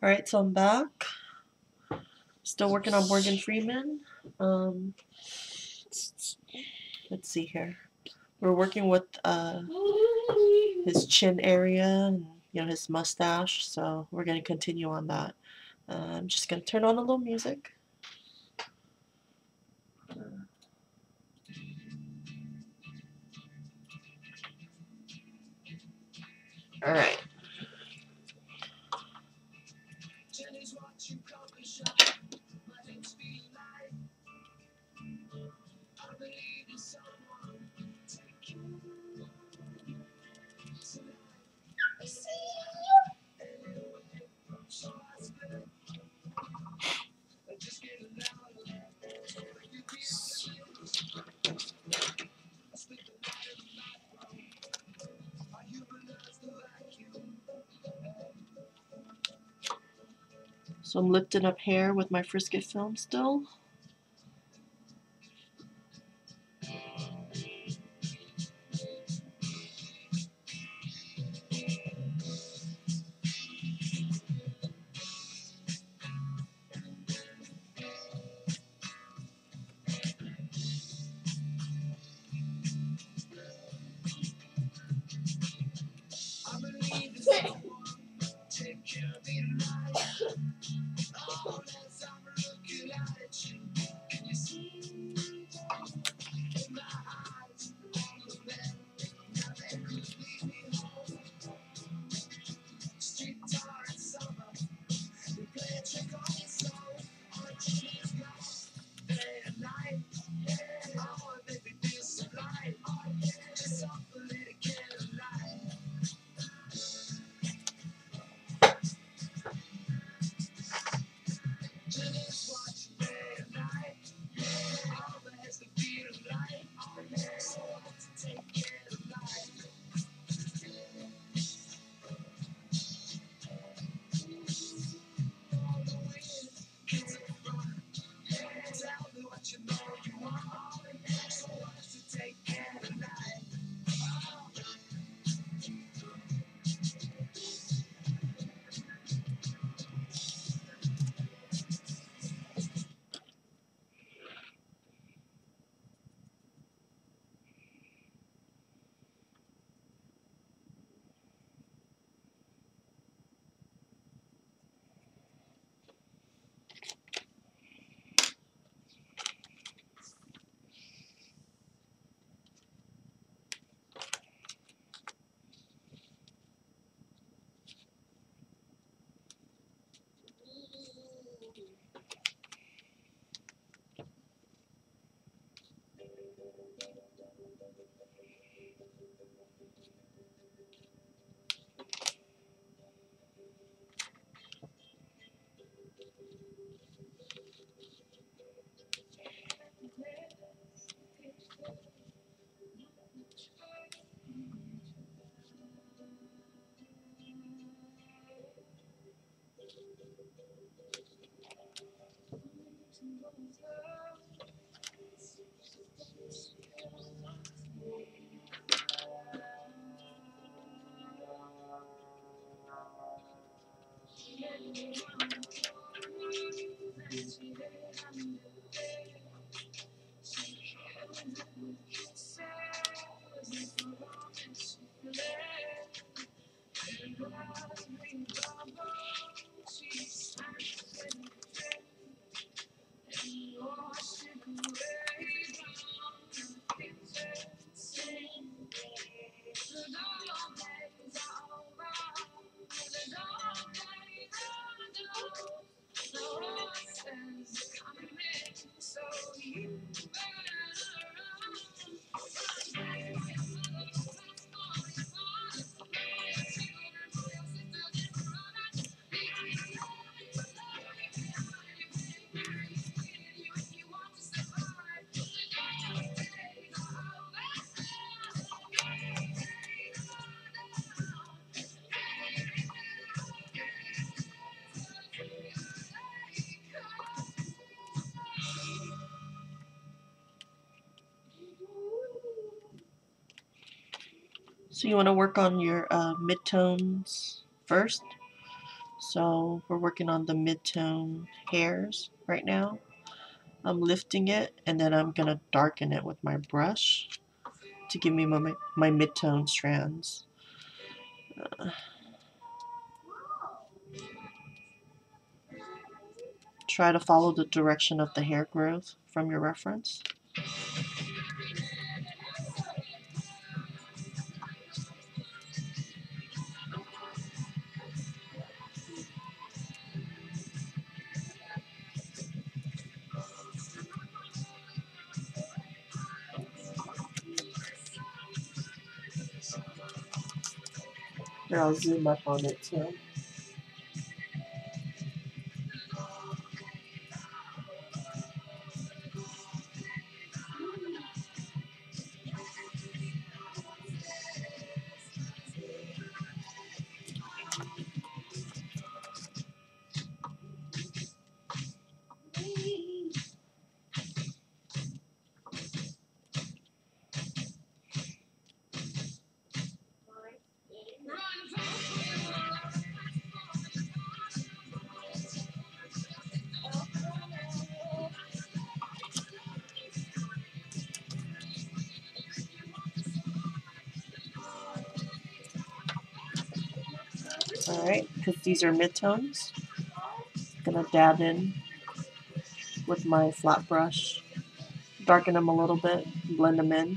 Alright, so I'm back. Still working on Morgan Freeman. Um, let's see here. We're working with uh, his chin area and you know his mustache, so we're going to continue on that. Uh, I'm just going to turn on a little music. Alright. So I'm lifting up hair with my Frisket film still. So you want to work on your uh, midtones first. So we're working on the mid-tone hairs right now. I'm lifting it and then I'm gonna darken it with my brush to give me my, my mid-tone strands. Uh, try to follow the direction of the hair growth from your reference. I'll zoom up on it too. Alright, because these are midtones, gonna dab in with my flat brush, darken them a little bit, blend them in.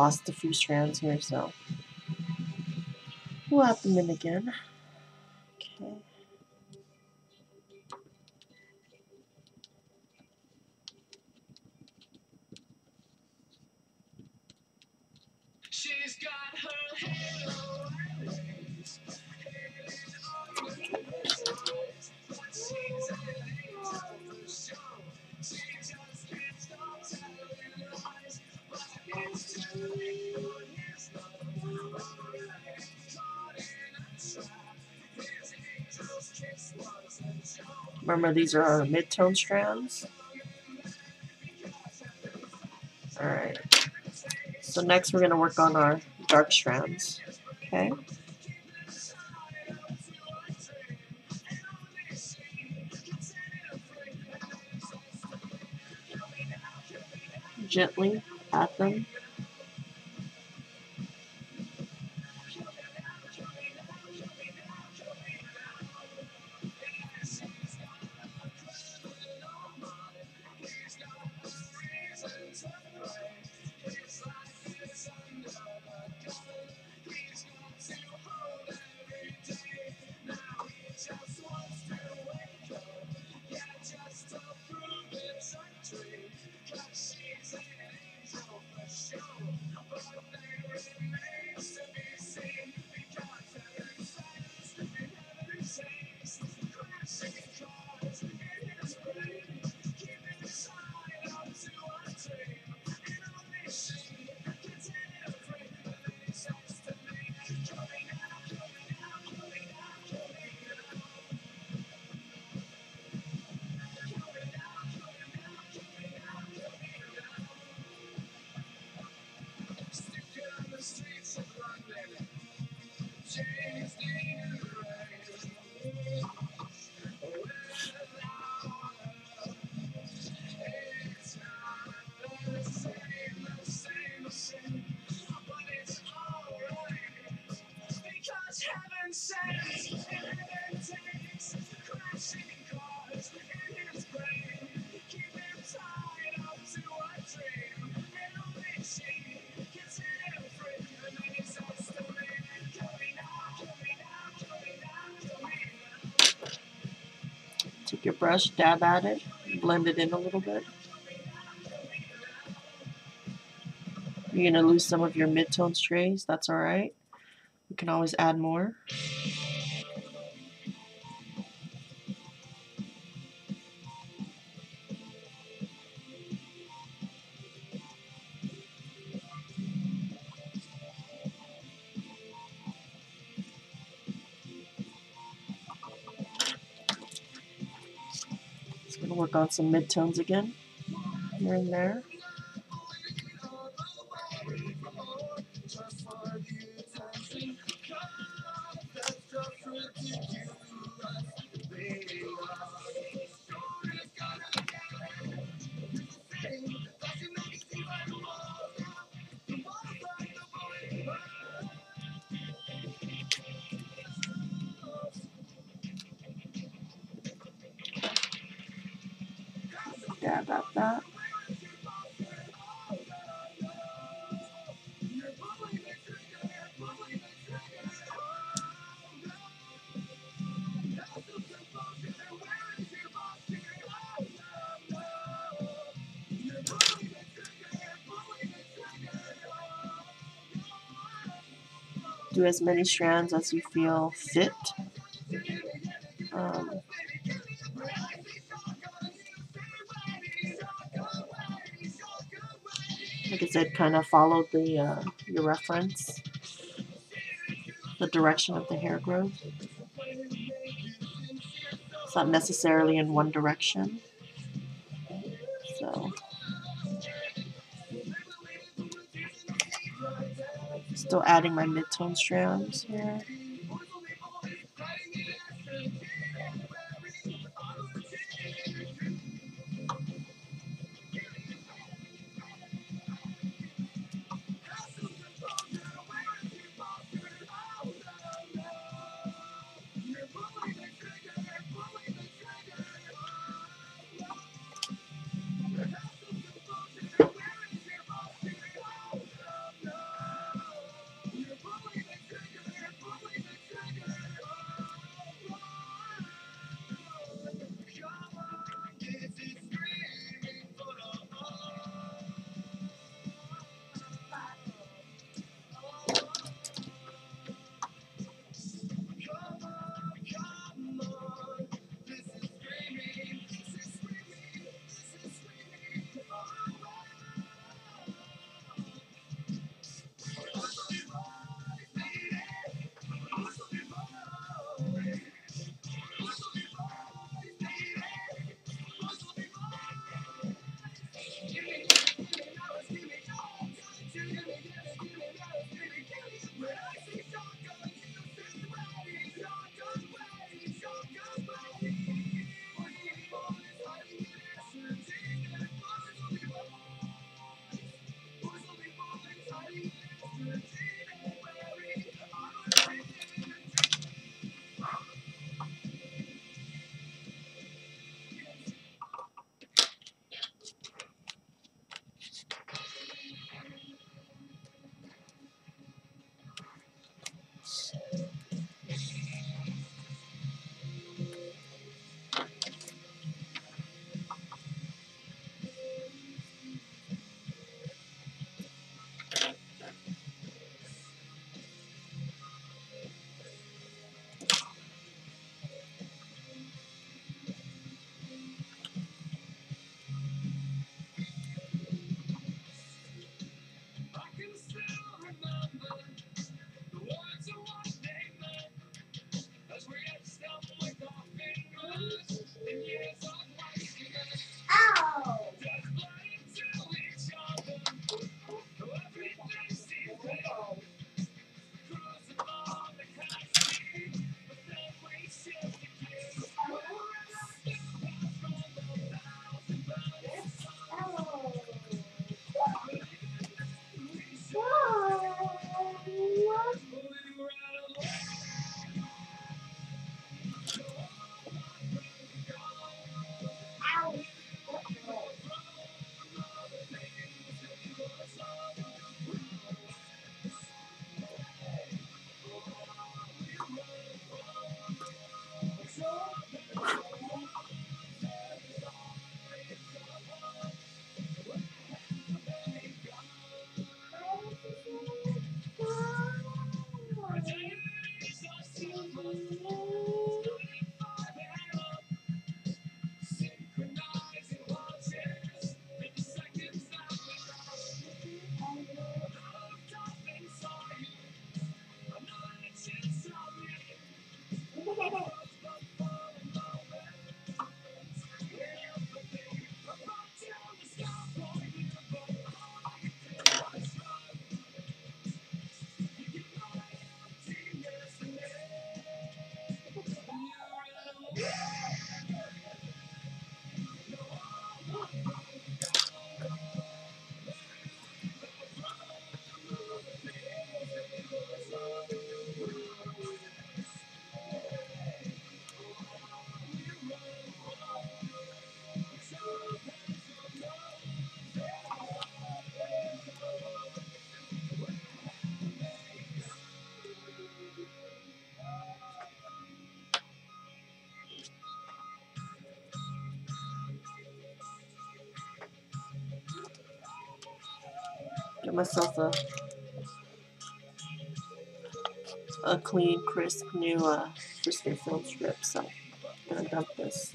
Lost a few strands here, so we'll add them in again. Okay. She's got her halo Remember, these are our mid-tone strands. Alright. So next we're going to work on our dark strands. Okay? Gently at them. Brush, dab at it, blend it in a little bit. You're going to lose some of your mid-tone strays, that's alright. You can always add more. Work on some midtones again, here and there. Do as many strands as you feel fit. Um, like I said, kind of follow the uh, your reference, the direction of the hair growth. It's not necessarily in one direction. Still adding my midtone strands here. Get myself a a clean, crisp, new uh, film strip. So I'm gonna dump this.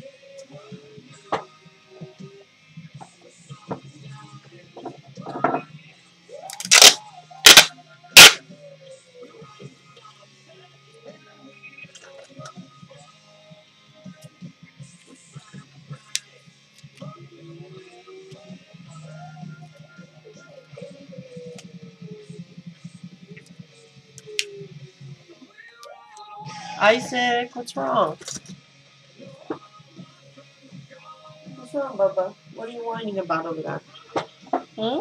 Isaac, what's wrong? What's wrong, Bubba? What are you whining about over there? Hmm?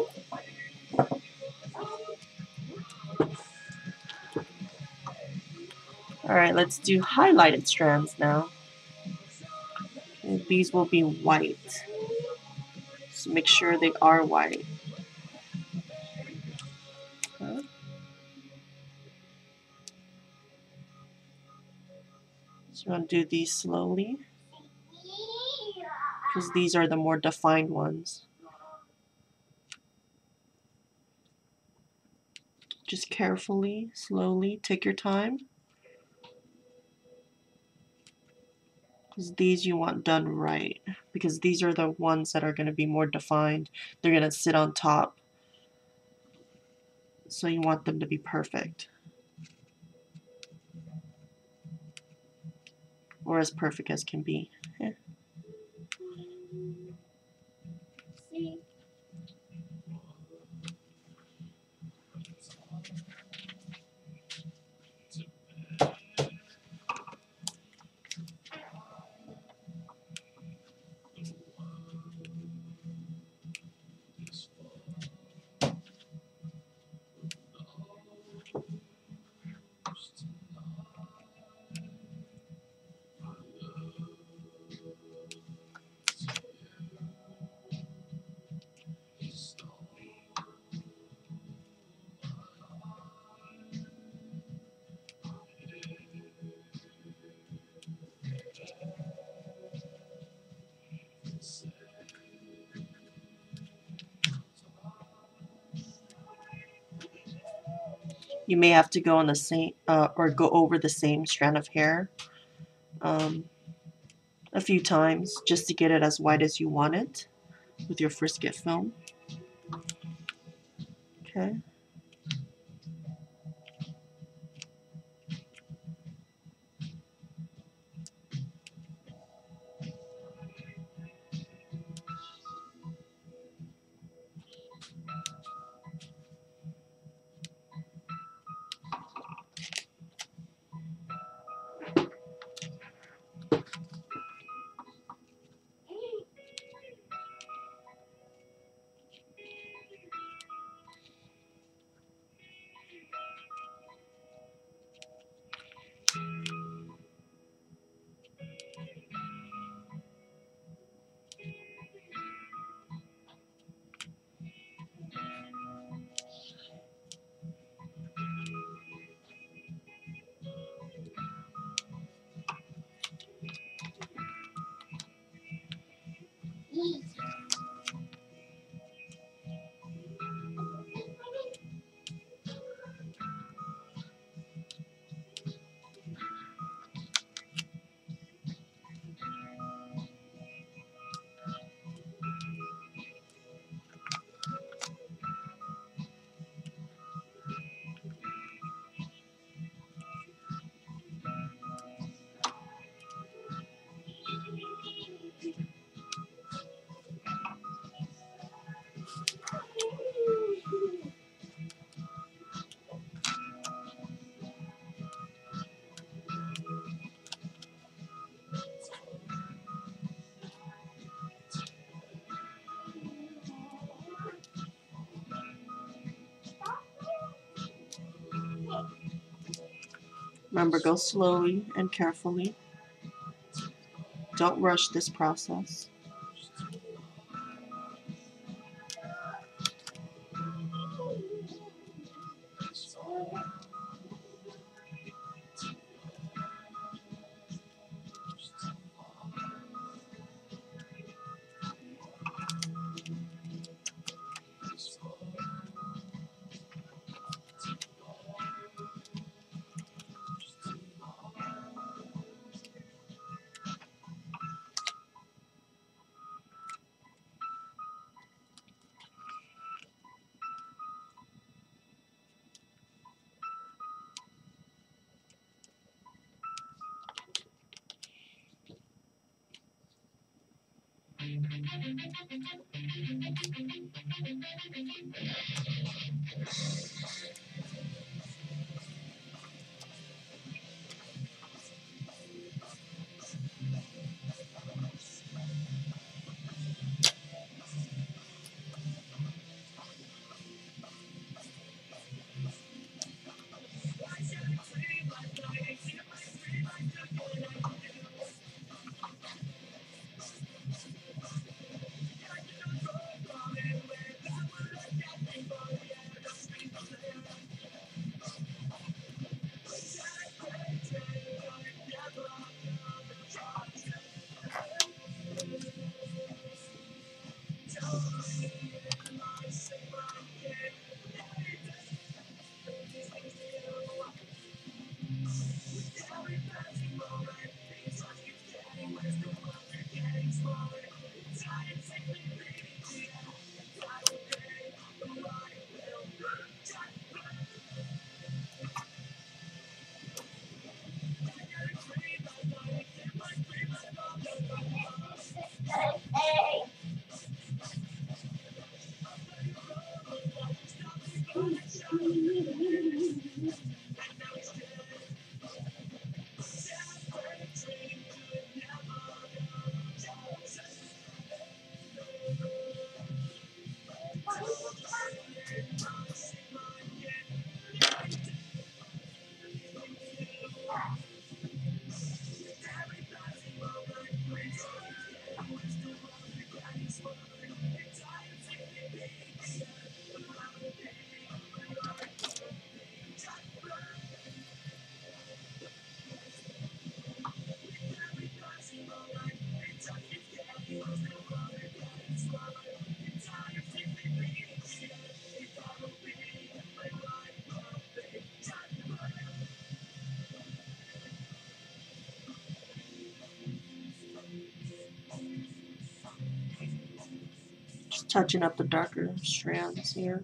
Alright, let's do highlighted strands now. And these will be white. So make sure they are white. So I'm going to do these slowly. Because these are the more defined ones. Just carefully, slowly, take your time. Because these you want done right. Because these are the ones that are going to be more defined. They're going to sit on top. So you want them to be perfect. Or as perfect as can be. Yeah. You may have to go on the same uh, or go over the same strand of hair um, a few times just to get it as white as you want it with your frisket film. Okay. Remember, go slowly and carefully. Don't rush this process. Touching up the darker strands here.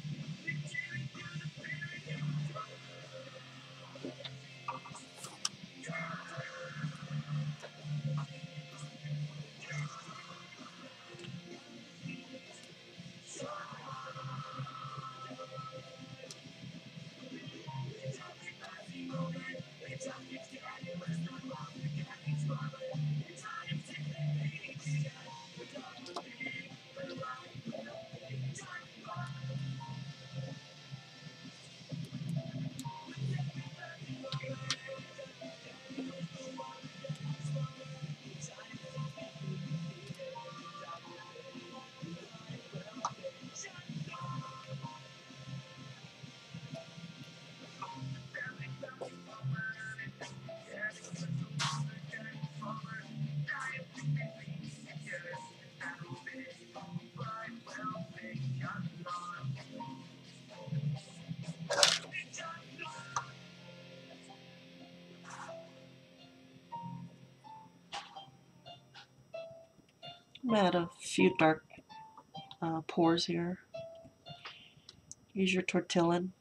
I'm add a few dark uh, pores here. Use your tortillon.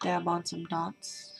Dab on some dots.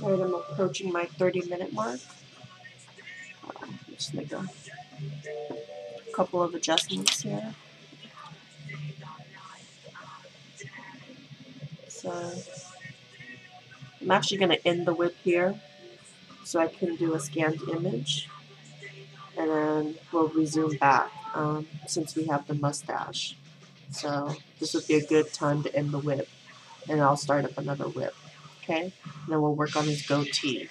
Right, I'm approaching my 30 minute mark. Just make a couple of adjustments here. So I'm actually going to end the whip here so I can do a scanned image and then we'll resume back um, since we have the mustache. So this would be a good time to end the whip and I'll start up another whip. Okay, and then we'll work on his goatee.